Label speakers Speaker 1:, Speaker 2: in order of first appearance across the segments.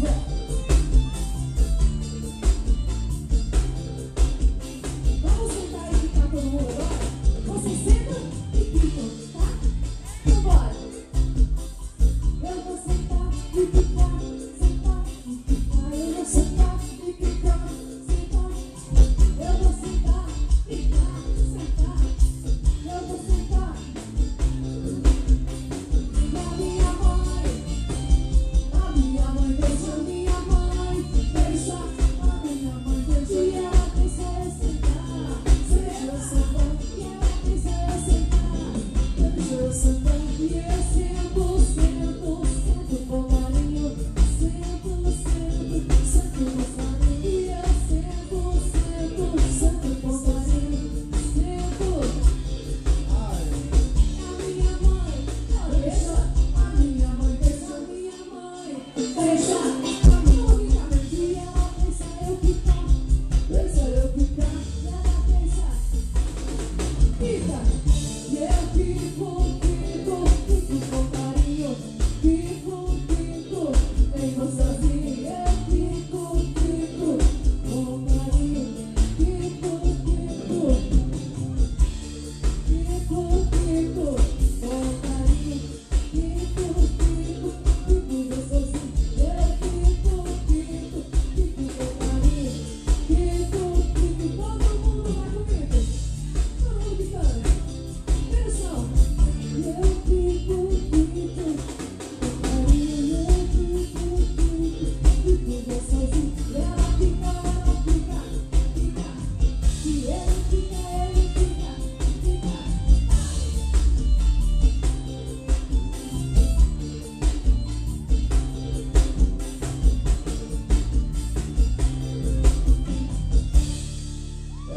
Speaker 1: Rock.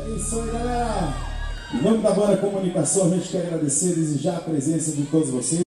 Speaker 1: É isso aí, galera. Em nome da Bora Comunicação, a gente quer agradecer e desejar a presença de todos vocês.